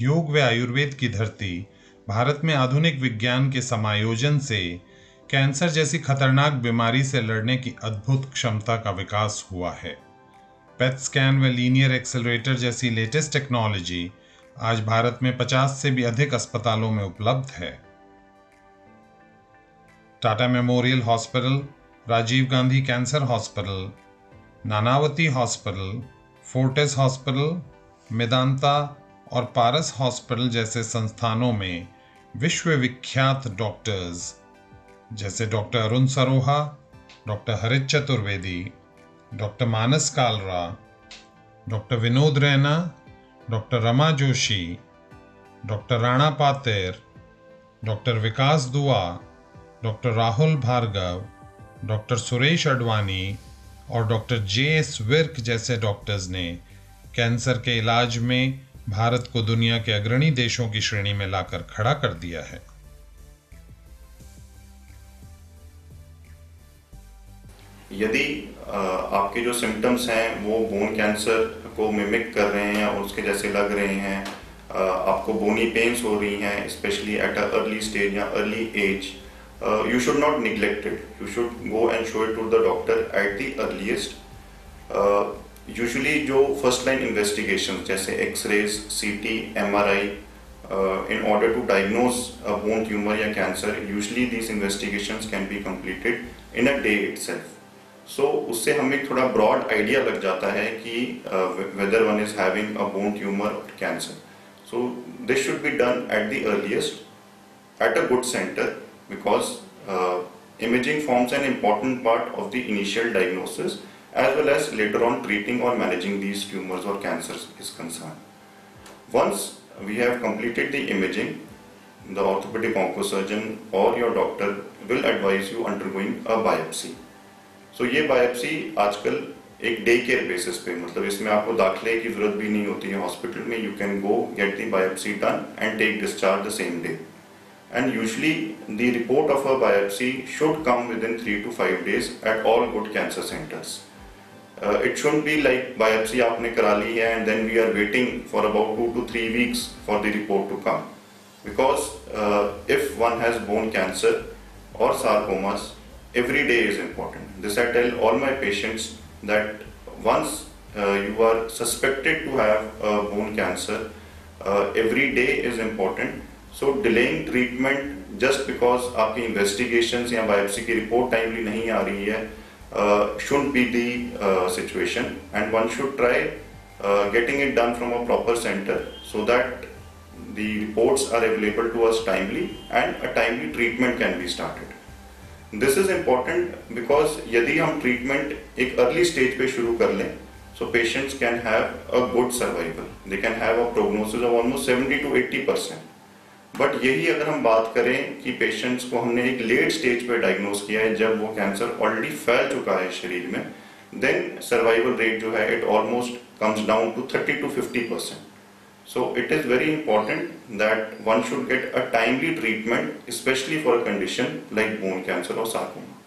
योग व आयुर्वेद की धरती भारत में आधुनिक विज्ञान के समायोजन से कैंसर जैसी खतरनाक बीमारी से लड़ने की अद्भुत क्षमता का विकास हुआ है। पेट स्कैन व लीनियर एक्सेलरेटर जैसी लेटेस्ट टेक्नोलॉजी आज भारत में 50 से भी अधिक अस्पतालों में उपलब्ध है। Tata memorial hospital, Rajiv Gandhi cancer hospital, Nanavati hospital, Fortis hospital, Medanta और पारस हॉस्पिटल जैसे संस्थानों में विश्वविख्यात डॉक्टर्स, जैसे doctor Arun Saroha, doctor Harit Chaturvedi, doctor Manas Kalra, doctor Vinod Raina, doctor Rama Joshi, doctor Rana Pater, doctor Vikas Dua, doctor Rahul Bhargava, doctor Suresh Advani और doctor J S Virk जैसे doctors ने cancer के इलाज में भारत को दुनिया के अग्रणी देशों की श्रेणी में लाकर खड़ा कर दिया है। यदि आपके जो सिम्टम्स हैं, वो बोन कैंसर को मिमिक कर रहे हैं और उसके जैसे लग रहे हैं आपको बोनी पेन्स हो रही हैं specially at a early stage या early age you should not neglected you should go and show it to the doctor at the earliest usually जो फ़र्स्ट लाइन इन्वेस्टिगेशन जैसे x-ray C T M R I in order to diagnose bone tumour या cancer usually this investigation can be completed in a day itself so उससे हमें थोड़ा broad idea लग जाता है कि whether one is having a bone tumour cancer so this should be done at the earliest at a good centre because imaging forms an important part of the initial diagnosis as well as later on treating or managing these tumors or cancers is concerned. Once we have completed the imaging, the orthopedic oncosurgeon or your doctor will advise you undergoing a biopsy. So so, ये biopsy आजकल एक day care basis पे मतलब इसमें आपको दाखिले की जरूरत भी नहीं होती है हॉस्पिटल में you can go get the biopsy done and take discharge the same day and usually the report of a biopsy should come within three to five days at all good cancer centres It should be like biopsy आपने करा ली है and then we are waiting for about two two three weeks for the report to come because if one has bone cancer और sarcomas every day is important this I tell all my patients that once you are suspected to have bone cancer every day is important so delaying treatment just because आपकी investigation या biopsy की report timely नहीं आ रही है uh, shouldn't be the uh, situation and one should try uh, getting it done from a proper center so that the reports are available to us timely and a timely treatment can be started. This is important because यदि हम treatment एक early stage पे शुरू कर लें so patients can have a good survival they can have a prognosis of almost 70 to 80 percent But यही अगर हम बात करें कि पेशेंट्स को हमने एक लेट स्टेज पर डायग्नोज किया है, जब वो कैंसर ऑलरेडी फैल चुका है शरीर में देन सर्वाइवल रेट जो है it almost comes down to thirty to fifty percent so it is very important that one should get a timely treatment specially for a condition like bone cancer और साकोमा